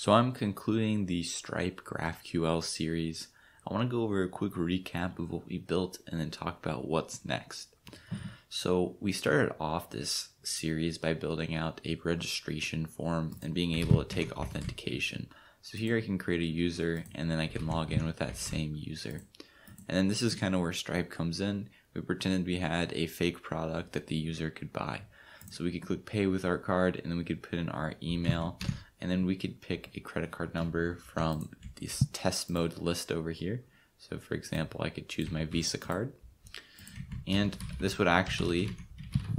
So I'm concluding the Stripe GraphQL series. I want to go over a quick recap of what we built and then talk about what's next. So we started off this series by building out a registration form and being able to take authentication. So here I can create a user and then I can log in with that same user. And then this is kind of where Stripe comes in. We pretended we had a fake product that the user could buy. So we could click pay with our card and then we could put in our email and then we could pick a credit card number from this test mode list over here. So for example, I could choose my Visa card and this would actually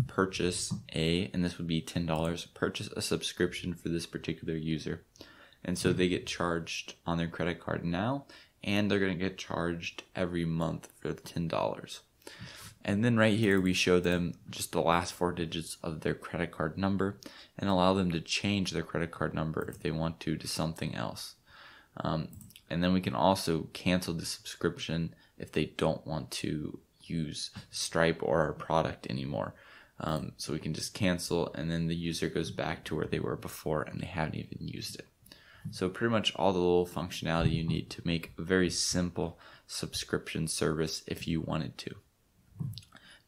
purchase a, and this would be $10, purchase a subscription for this particular user. And so they get charged on their credit card now, and they're going to get charged every month for $10. And then right here, we show them just the last four digits of their credit card number and allow them to change their credit card number if they want to to something else. Um, and then we can also cancel the subscription if they don't want to use Stripe or our product anymore. Um, so we can just cancel and then the user goes back to where they were before and they haven't even used it. So pretty much all the little functionality you need to make a very simple subscription service if you wanted to.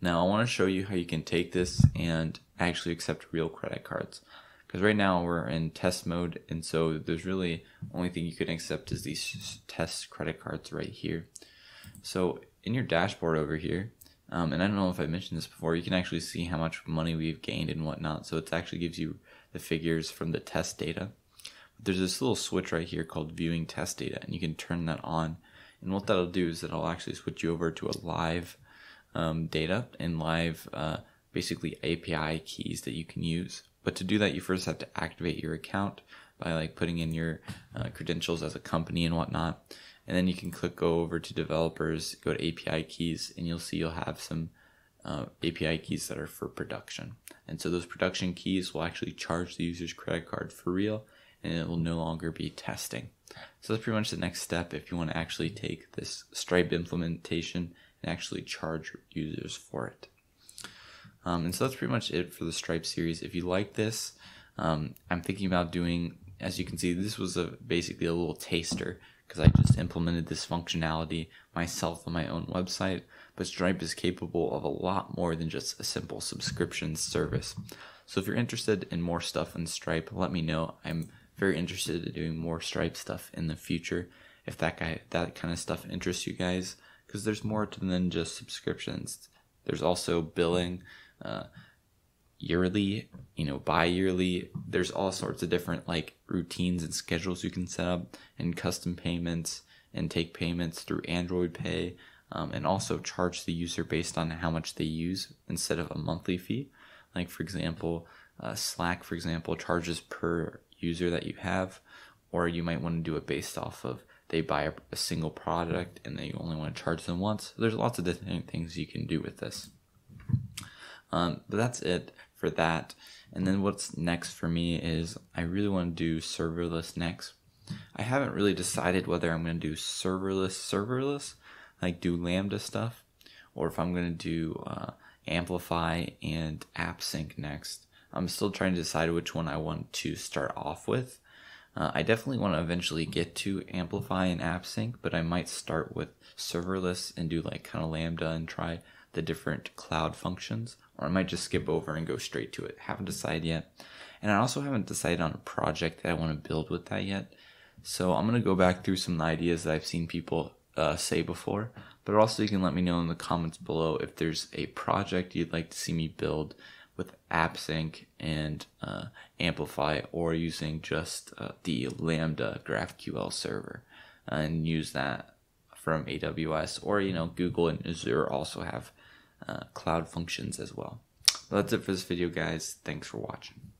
Now I want to show you how you can take this and actually accept real credit cards. Because right now we're in test mode and so there's really only thing you can accept is these test credit cards right here. So in your dashboard over here, um, and I don't know if I mentioned this before, you can actually see how much money we've gained and whatnot. So it actually gives you the figures from the test data. But there's this little switch right here called viewing test data and you can turn that on. And what that'll do is it'll actually switch you over to a live um, data and live uh, basically API keys that you can use. But to do that, you first have to activate your account by like putting in your uh, credentials as a company and whatnot. And then you can click go over to developers, go to API keys, and you'll see you'll have some uh, API keys that are for production. And so those production keys will actually charge the user's credit card for real, and it will no longer be testing. So that's pretty much the next step if you want to actually take this Stripe implementation and actually charge users for it. Um, and so that's pretty much it for the Stripe series. If you like this, um, I'm thinking about doing, as you can see, this was a basically a little taster because I just implemented this functionality myself on my own website. But Stripe is capable of a lot more than just a simple subscription service. So if you're interested in more stuff in Stripe, let me know. I'm very interested in doing more Stripe stuff in the future. If that guy, that kind of stuff interests you guys, because there's more to than just subscriptions. There's also billing, uh, yearly, you know, bi-yearly. There's all sorts of different like routines and schedules you can set up, and custom payments, and take payments through Android Pay, um, and also charge the user based on how much they use instead of a monthly fee. Like for example, uh, Slack, for example, charges per user that you have, or you might want to do it based off of they buy a, a single product and they only want to charge them once. There's lots of different things you can do with this. Um, but that's it for that. And then what's next for me is I really want to do serverless next. I haven't really decided whether I'm going to do serverless, serverless, like do Lambda stuff, or if I'm going to do uh, Amplify and AppSync next. I'm still trying to decide which one I want to start off with. Uh, I definitely want to eventually get to Amplify and AppSync, but I might start with serverless and do like kind of Lambda and try the different cloud functions, or I might just skip over and go straight to it. Haven't decided yet. And I also haven't decided on a project that I want to build with that yet. So I'm going to go back through some ideas that I've seen people uh, say before, but also you can let me know in the comments below if there's a project you'd like to see me build with AppSync and uh, Amplify or using just uh, the Lambda GraphQL server and use that from AWS or you know Google and Azure also have uh, cloud functions as well. But that's it for this video guys. Thanks for watching.